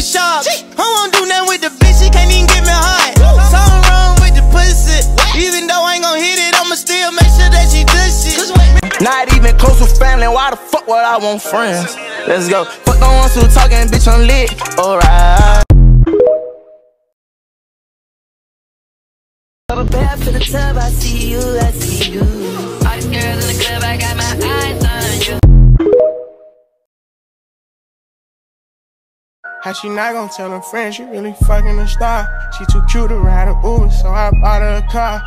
the shop. I won't do nothing with the bitch, she can't even give me hot. Something wrong with the pussy. Even though I ain't gon' hit it, I'ma still make sure that she does shit. Not even close with family, why the fuck would I want friends? Let's go. Fuck the ones who talking, bitch, I'm lit. Alright. Bubble bath to the tub, I see you, I see you. All these girls in the club, I got my eyes How she not gonna tell her friends she really fucking a star? She too cute to ride a Uber, so I bought her a car.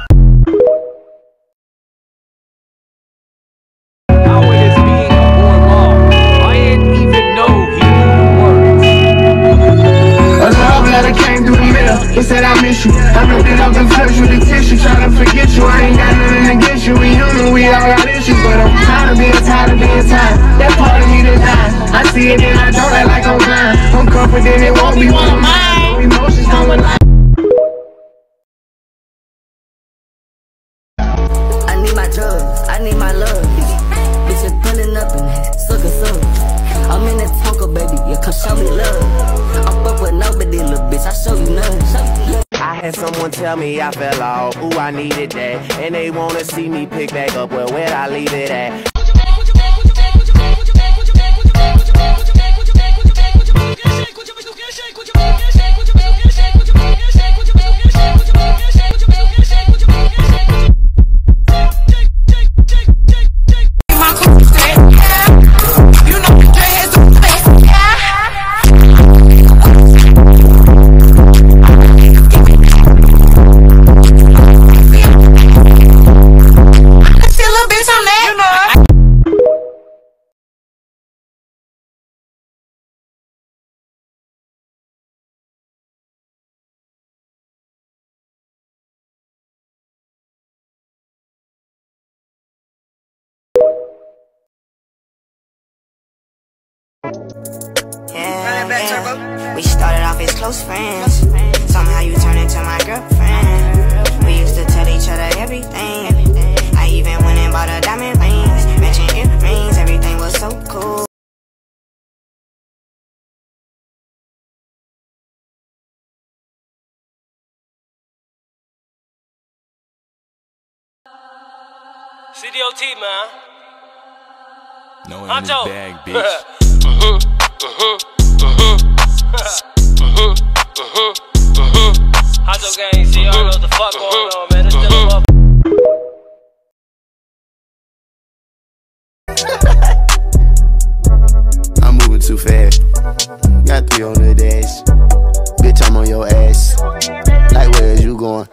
Through the. It said I miss you. I ripped it up and flushed with the tissue, trying to forget you. I ain't got nothing against you. We human, we all got issues, but I'm tired of being tired of being tired. That part of me that. I see it and I don't act like I'm blind. I'm confident it won't be one of mine. Emotions alive. Tell me I fell off, ooh, I needed that. And they wanna see me pick back up, well, where'd I leave it at? Yeah, yeah. We started off as close friends. Somehow you turned into my girlfriend. We used to tell each other everything. I even went and bought her diamond rings, matching earrings. Everything was so cool. CDOT, man. No one in Honcho. this bag, bitch. Honcho gang, see, y'all know the fuck going on, man. It's still a I'm moving too fast. Got three on the dash. Bitch, I'm on your ass. Like, where is you going?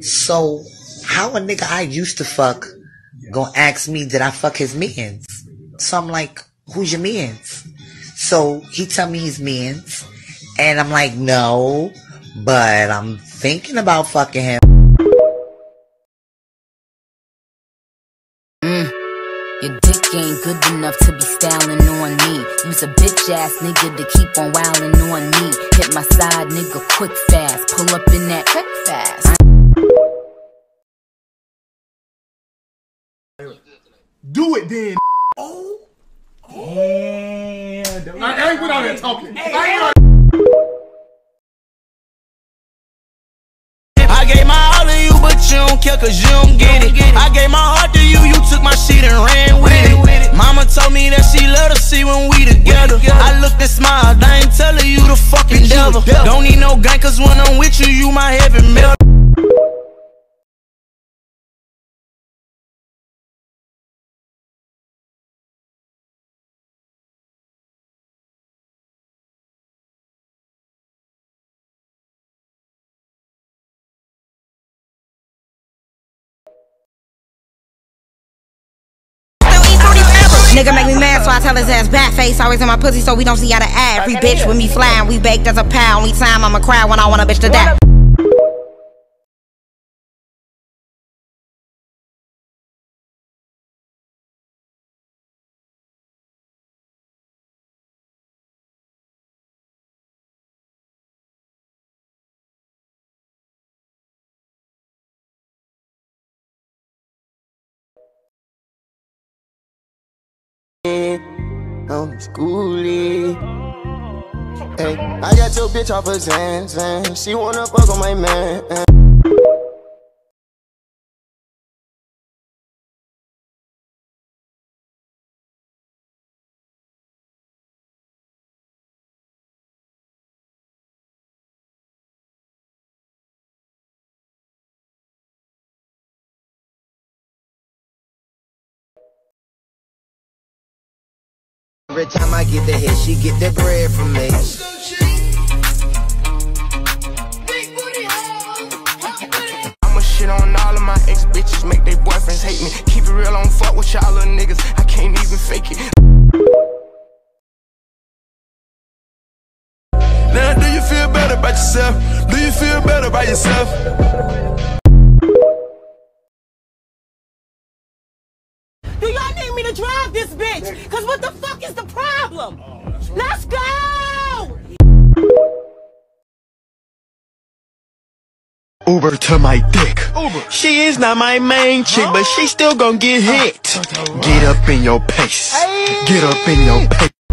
So, how a nigga I used to fuck gonna ask me did I fuck his mans? So I'm like, who's your mans? So he tell me his mans, and I'm like, no, but I'm thinking about fucking him. Mm. Your dick ain't good enough to be styling on me. You's a bitch ass nigga to keep on on me. Hit my side, nigga, quick fast. Pull up in that quick fast. Do it then. Oh. Yeah. I ain't without that talking. I ain't I gave my all to you, but you don't care cause you don't get it. I gave my heart to you, you took my shit and ran with it. Mama told me that she love to see when we together. I looked and smiled, I ain't telling you the fucking devil. Don't need no gang cause when I'm with you, you my heaven metal. Nigga make me mad, so I tell his ass bat face. Always in my pussy, so we don't see how to add. Free bitch with me flying, we baked as a pal. Only time I'ma cry when I want a bitch to die. I'm schoolie. Hey, I got your bitch off her Zan Zan. She wanna fuck on my man. Every time I get the hit, she get the bread from me. I'ma shit on all of my ex bitches, make their boyfriends hate me. Keep it real, on fuck with y'all little niggas. I can't even fake it. Now, do you feel better about yourself? Do you feel better about yourself? Do y'all need me to drive this bitch? Cause what the fuck is the problem? Let's go! Uber to my dick. Uber. She is not my main chick, but she still gon' get hit. Get up in your pace. Get up in your pace.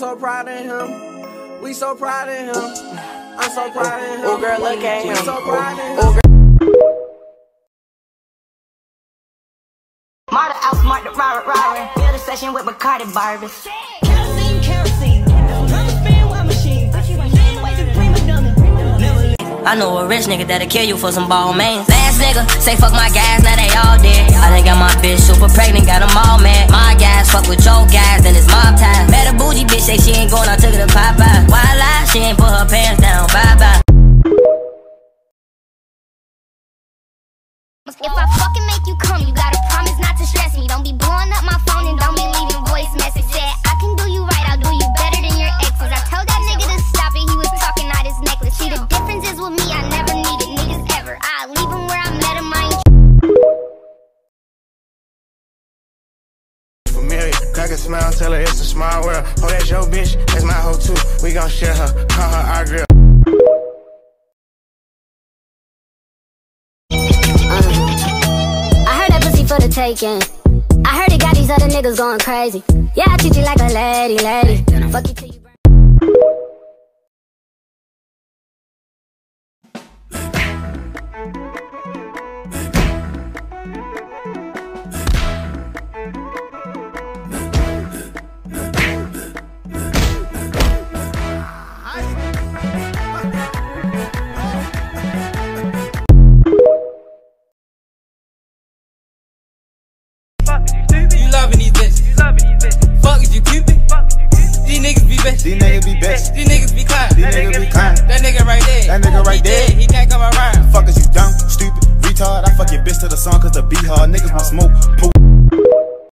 So proud of him. We so proud of him. I'm so proud of him. Oh, girl, look at him. We so proud of him. Marta outsmart the Robert Robert. Build a session with Bacardi Barbies. I know a rich nigga that'll kill you for some Balmains. Last nigga, say fuck my guys, now they all dead. I done got my bitch super pregnant, got them all mad. My guys fuck with your guys, then it's mob time. Met a bougie bitch, say she ain't going, I took her to Popeye. Why lie? She ain't put her pants down, bye bye. If I fucking make you come, you gotta promise not to stress me. Don't be blowing up my phone and don't be leaving voice message. Familiar, a smile, tell her it's a small world. Oh, that's your bitch, that's my hoe too. We gon' share her, call her our girl. Uh, I heard that pussy for the taking. I heard it got these other niggas going crazy. Yeah, I treat you like a lady, lady. Fuck you till you Fuck is you cupid? These niggas be best. These niggas be best. These niggas be clown. These niggas be clown. That nigga right there. That nigga right there. He can't come around. Fuck is you dumb, stupid, retard? I fuck your bitch to the song cause the beat hard. Niggas want smoke, poop.